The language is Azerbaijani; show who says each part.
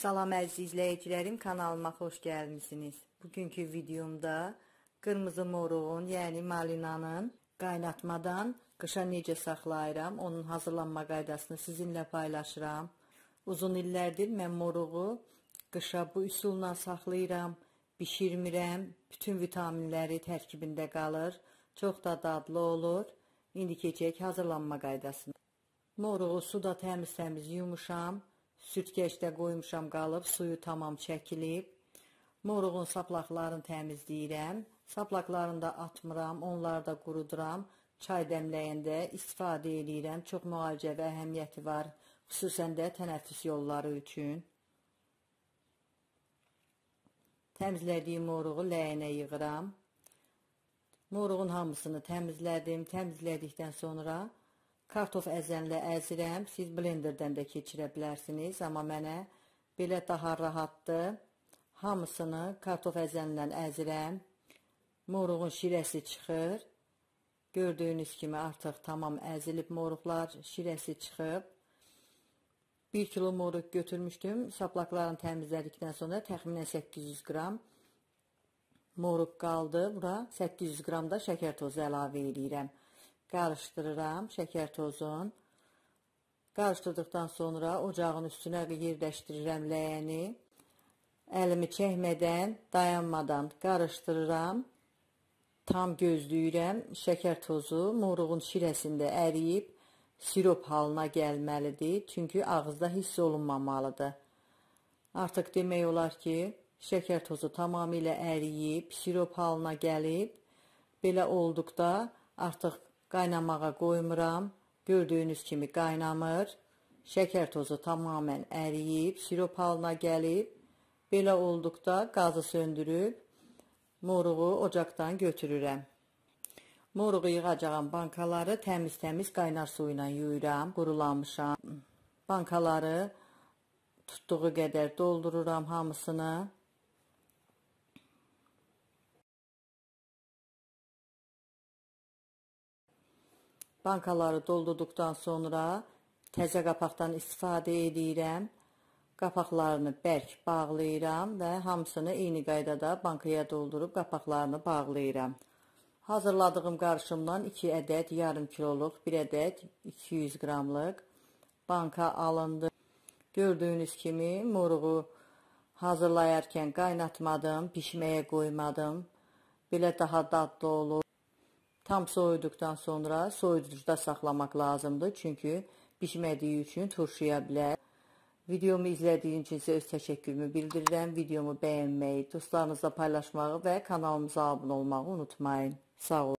Speaker 1: Salam əziz izləyicilərim, kanalıma xoş gəlmisiniz. Bugünkü videomda qırmızı moruğun, yəni malinanın qaynatmadan qışa necə saxlayıram, onun hazırlanma qaydasını sizinlə paylaşıram. Uzun illərdir mən moruğu qışa bu üsulla saxlayıram, bişirmirəm, bütün vitaminləri tərkibində qalır, çox da dadlı olur. İndi keçək hazırlanma qaydasına. Moruğu suda təmiz-təmiz yumuşam, Sütkeçdə qoymuşam qalıb, suyu tamam çəkilib. Moruğun saplaqlarını təmizləyirəm. Saplaqlarını da atmıram, onları da quruduram. Çay dəmləyəndə istifadə edirəm. Çox müalicə və əhəmiyyəti var, xüsusən də tənəffüs yolları üçün. Təmizlədiyim moruğu ləyənə yığıram. Moruğun hamısını təmizlədim. Təmizlədikdən sonra Kartof əzənlə əzirəm. Siz blenderdən də keçirə bilərsiniz, amma mənə belə daha rahatdır. Hamısını kartof əzənlə əzirəm. Moruğun şirəsi çıxır. Gördüyünüz kimi artıq tamam əzilib moruqlar, şirəsi çıxıb. 1 kilo moruq götürmüşdüm. Saplaqlarını təmizlədikdən sonra təxminən 800 qram moruq qaldı. Bura 800 qram da şəkər tozu əlavə edirəm qarışdırıram şəkər tozun. Qarışdırdıqdan sonra ocağın üstünə yerləşdirirəm ləyəni. Əlimi çəkmədən, dayanmadan qarışdırıram. Tam gözləyirəm. Şəkər tozu moruğun şirəsində əriyib sirop halına gəlməlidir. Çünki ağızda hiss olunmamalıdır. Artıq demək olar ki, şəkər tozu tamamilə əriyib, sirop halına gəlib. Belə olduqda artıq Qaynamağa qoymuram. Gördüyünüz kimi qaynamır. Şəkər tozu tamamən əriyib, sirop halına gəlib. Belə olduqda qazı söndürüb moruğu ocaqdan götürürəm. Moruğu yığacağım bankaları təmiz-təmiz qaynar su ilə yuyuram, qurulanmışam. Bankaları tutduğu qədər doldururam hamısını. Bankaları doldurduqdan sonra təzə qapaqdan istifadə edirəm. Qapaqlarını bərk bağlayıram və hamısını eyni qaydada bankaya doldurub qapaqlarını bağlayıram. Hazırladığım qarışımdan 2 ədəd yarım kiloluq, 1 ədəd 200 qramlıq banka alındı. Gördüyünüz kimi moruğu hazırlayarkən qaynatmadım, bişməyə qoymadım. Belə daha dadlı olur. Tam soyuduqdan sonra soyuducuda saxlamaq lazımdır. Çünki bişmədiyi üçün turşuya bilər. Videomu izlədiyiniz üçün sizə öz təşəkkürümü bildirirəm. Videomu bəyənməyi, dostlarınızla paylaşmağı və kanalımıza abunə olmağı unutmayın. Sağ olun.